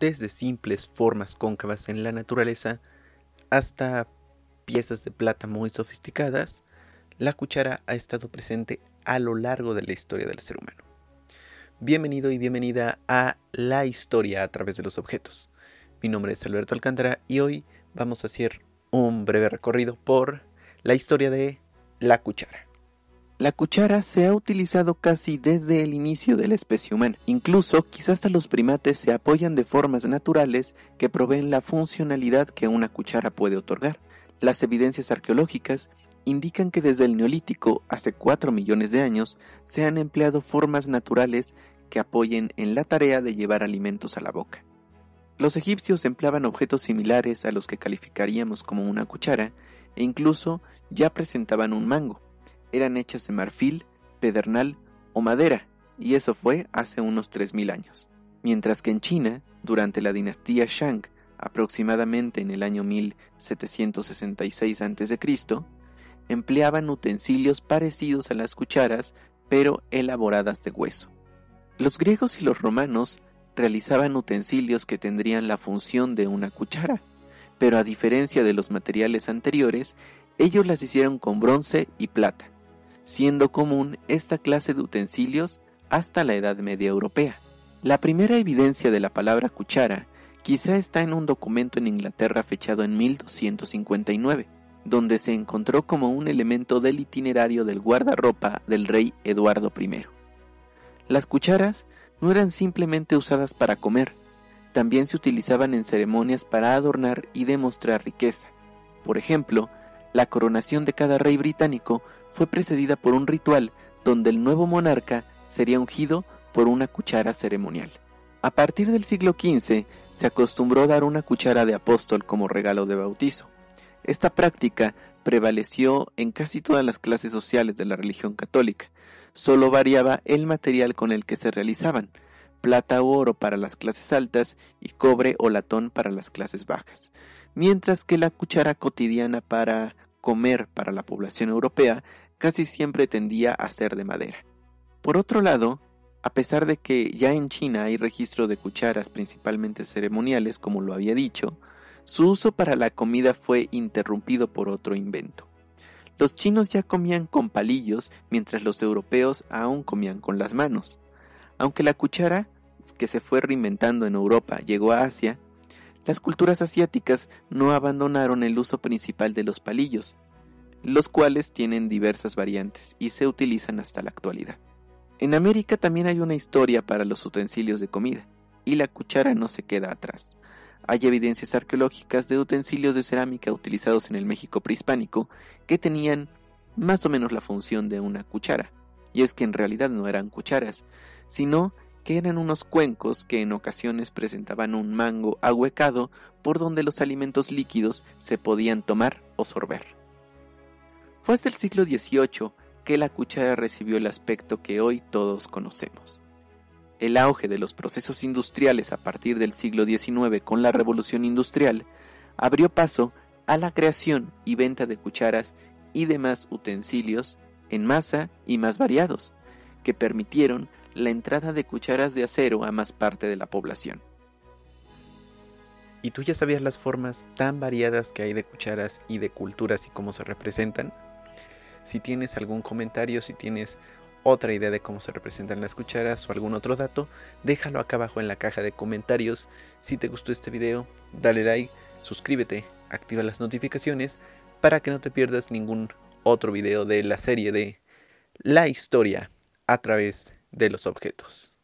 desde simples formas cóncavas en la naturaleza hasta piezas de plata muy sofisticadas, la cuchara ha estado presente a lo largo de la historia del ser humano. Bienvenido y bienvenida a La historia a través de los objetos. Mi nombre es Alberto Alcántara y hoy vamos a hacer un breve recorrido por la historia de la cuchara. La cuchara se ha utilizado casi desde el inicio de la especie humana. Incluso, quizás hasta los primates se apoyan de formas naturales que proveen la funcionalidad que una cuchara puede otorgar. Las evidencias arqueológicas indican que desde el Neolítico, hace 4 millones de años, se han empleado formas naturales que apoyen en la tarea de llevar alimentos a la boca. Los egipcios empleaban objetos similares a los que calificaríamos como una cuchara e incluso ya presentaban un mango eran hechas de marfil, pedernal o madera, y eso fue hace unos 3.000 años. Mientras que en China, durante la dinastía Shang, aproximadamente en el año 1766 a.C., empleaban utensilios parecidos a las cucharas, pero elaboradas de hueso. Los griegos y los romanos realizaban utensilios que tendrían la función de una cuchara, pero a diferencia de los materiales anteriores, ellos las hicieron con bronce y plata, siendo común esta clase de utensilios hasta la Edad Media Europea. La primera evidencia de la palabra cuchara quizá está en un documento en Inglaterra fechado en 1259, donde se encontró como un elemento del itinerario del guardarropa del rey Eduardo I. Las cucharas no eran simplemente usadas para comer, también se utilizaban en ceremonias para adornar y demostrar riqueza. Por ejemplo, la coronación de cada rey británico fue precedida por un ritual donde el nuevo monarca sería ungido por una cuchara ceremonial. A partir del siglo XV se acostumbró dar una cuchara de apóstol como regalo de bautizo. Esta práctica prevaleció en casi todas las clases sociales de la religión católica. Solo variaba el material con el que se realizaban, plata o oro para las clases altas y cobre o latón para las clases bajas, mientras que la cuchara cotidiana para comer para la población europea casi siempre tendía a ser de madera. Por otro lado, a pesar de que ya en China hay registro de cucharas principalmente ceremoniales, como lo había dicho, su uso para la comida fue interrumpido por otro invento. Los chinos ya comían con palillos, mientras los europeos aún comían con las manos. Aunque la cuchara, que se fue reinventando en Europa, llegó a Asia, las culturas asiáticas no abandonaron el uso principal de los palillos, los cuales tienen diversas variantes y se utilizan hasta la actualidad. En América también hay una historia para los utensilios de comida, y la cuchara no se queda atrás. Hay evidencias arqueológicas de utensilios de cerámica utilizados en el México prehispánico que tenían más o menos la función de una cuchara, y es que en realidad no eran cucharas, sino eran unos cuencos que en ocasiones presentaban un mango ahuecado por donde los alimentos líquidos se podían tomar o sorber. Fue hasta el siglo XVIII que la cuchara recibió el aspecto que hoy todos conocemos. El auge de los procesos industriales a partir del siglo XIX con la revolución industrial abrió paso a la creación y venta de cucharas y demás utensilios en masa y más variados, que permitieron la entrada de cucharas de acero a más parte de la población. ¿Y tú ya sabías las formas tan variadas que hay de cucharas y de culturas y cómo se representan? Si tienes algún comentario, si tienes otra idea de cómo se representan las cucharas o algún otro dato, déjalo acá abajo en la caja de comentarios. Si te gustó este video, dale like, suscríbete, activa las notificaciones para que no te pierdas ningún otro video de la serie de La historia a través de los objetos.